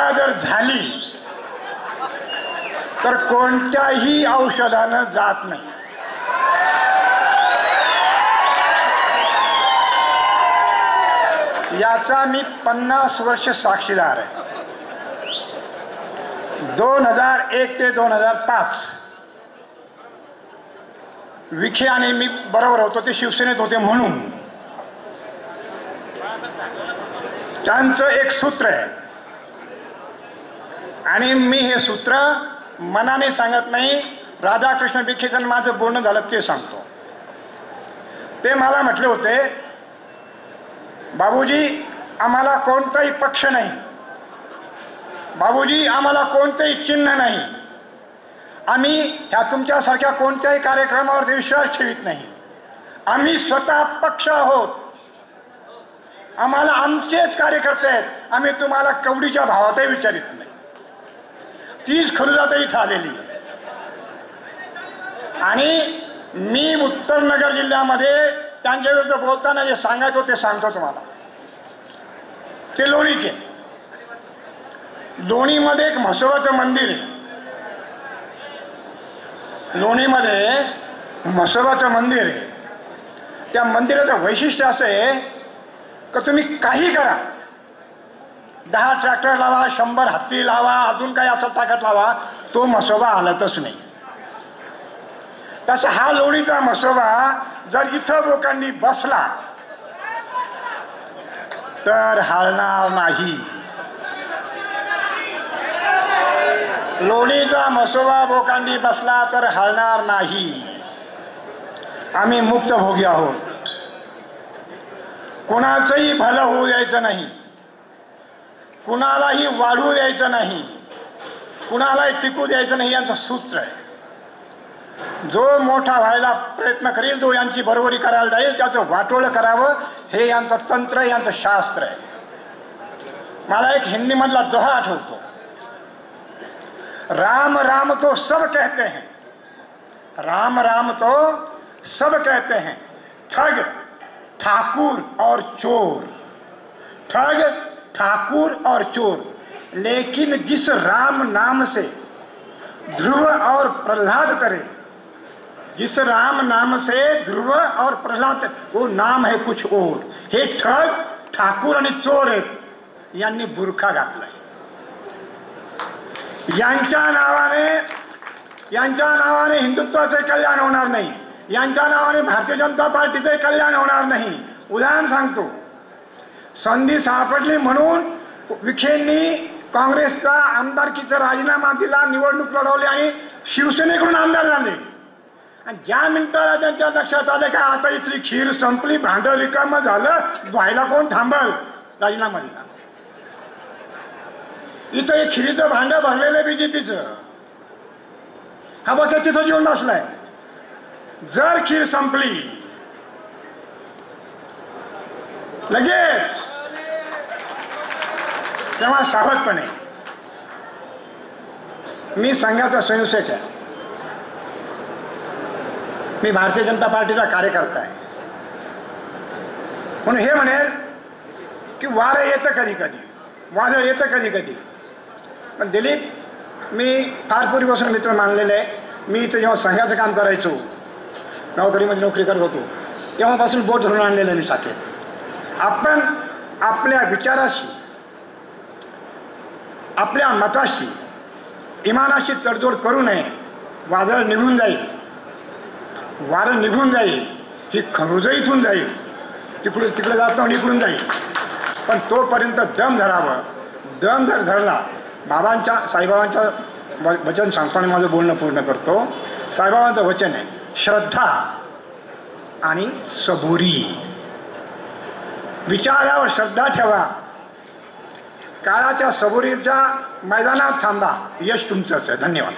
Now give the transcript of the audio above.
चुका जर झाली तर कोणत्याही औषधानं जात नाही. याचा मी पन्नास वर्ष साक्षीदार आहे. दोन हजार एक ते दोन हजार पाच विखे आणि मी बरोबर होतो ते शिवसेनेत होते म्हणून. त्यांचं एक सूत्र आहे. आणि मी हे सूत्र मनाने सांगत नाही. राधाकृष्ण विखेचं माझं बोलणं झालं ते सांगतो. ते मला म्हटले होते बाबूजी आम्हाला कोणताही पक्ष नाही. बाबूजी आम्हाला कोणतंही चिन्ह नाही. आम्ही ह्या तुमच्यासारख्या कोणत्याही कार्यक्रमावरती विश्वास ठेवित नाही. आम्ही स्वतः पक्ष आहोत. आम्हाला आमचेच कार्यकर्ते आहेत. आम्ही तुम्हाला कवडीच्या भावातही विचारित नाही. तीच खरुजातही झालेली आणि मी उत्तरनगर जिल्ह्यामध्ये त्यांच्या विरुद्ध बोलताना जे सांगायचो ते सांगतो तुम्हाला. ते लोणीचे. लोणीमध्ये एक म्हसोबाचं मंदिर आहे. लोणीमध्ये म्हसोबाचं मंदिर आहे. त्या मंदिराचं वैशिष्ट्य असं आहे का तुम्ही काही करा. दहा ट्रॅक्टर लावा शंभर हत्ती लावा अजून काही असं ताकद लावा तो म्हसोबा हलतच नाही. तसा हा लोणीचा मसोबा जर इथं लोकांनी बसला तर हलणार नाही. लोणीचा मसोबा बोकांडी बसला तर हलणार नाही. आम्ही मुक्त भोगी आहोत. कोणाचंही भलं होऊ द्यायचं नाही. कुणालाही वाढू द्यायचं नाही. कुणालाही टिकू द्यायचं नाही यांचं सूत्र आहे. जो मोठा व्हायला प्रयत्न करील तो यांची बरोबरी करायला जाईल त्याचं वाटोळं करावं हे यांचं तंत्र यांचं शास्त्र आहे. मला एक हिंदीमधला दोहा आठवतो. राम राम तो सब कहते हैं. राम राम तो सब कहते हैं. ठग ठाकुर और चोर. ठग ठाकुर और चोर। लेकिन जिस राम नाम से ध्रुव और प्रहलाद करे, जिस राम नाम से ध्रुव और प्रहलाद, वो नाम है कुछ और। हे ठग, ठाकूर चोर यांनी बुरखा घातलाय। यांच्या नावाने यांच्या नावाने हिंदुत्वाचे कल्याण होणार नाही. यांच्या नावाने भारतीय जनता पार्टीचे कल्याण होणार नाही. उदाहरण सांगतो. संधी सापडली म्हणून विखेंनी काँग्रेसचा आमदारकीचा राजीनामा दिला निवडणूक लढवली आणि शिवसेनेकडून आमदार झाले. आणि ज्या मिनिटाला त्यांच्या लक्षात आलं का आता इथली खीर संपली भांडं रिकामं झालं व्हायला कोण थांबल? राजीनामा दिला. इथं एक खिरीचं भांडं भरलेलं बीजेपीचं. हा बघा तिथं जीवन बसलाय. जर खीर संपली लगेच! तेव्हा सावधपणे. मी संघाचा स्वयंसेवक आहे. मी भारतीय जनता पार्टीचा कार्यकर्ता आहे. म्हणून हे म्हणेल की वारं येतं कधी कधी. वादळ येतं कधी कधी. पण दिलीप मी फार पूर्वीपासून मित्र मानलेले आहे. मी इथं जेव्हा संघाचं काम करायचो नोकरीमध्ये नोकरी करत होतो तेव्हापासून बोट धरून आणलेलं मी शाखेत आपण आपल्या विचाराशी आपल्या मताशी इमानाशी तडजोड करू नये. वादळ निघून जाईल. वारं निघून जाईल. ही खरुजं इथून जाईल. तिकडून तिकडे जातो आणि इकडून जाईल. पण तोपर्यंत दम धरावं. दम जर धरला बाबांच्या साईबाबांच्या व वचन सांगताना माझं बोलणं पूर्ण करतो. साईबाबांचं वचन आहे श्रद्धा आणि सबुरी. विचारावर श्रद्धा ठेवा. काळाच्या सबुरीच्या मैदानात थांबा. यश तुमचंच आहे. धन्यवाद.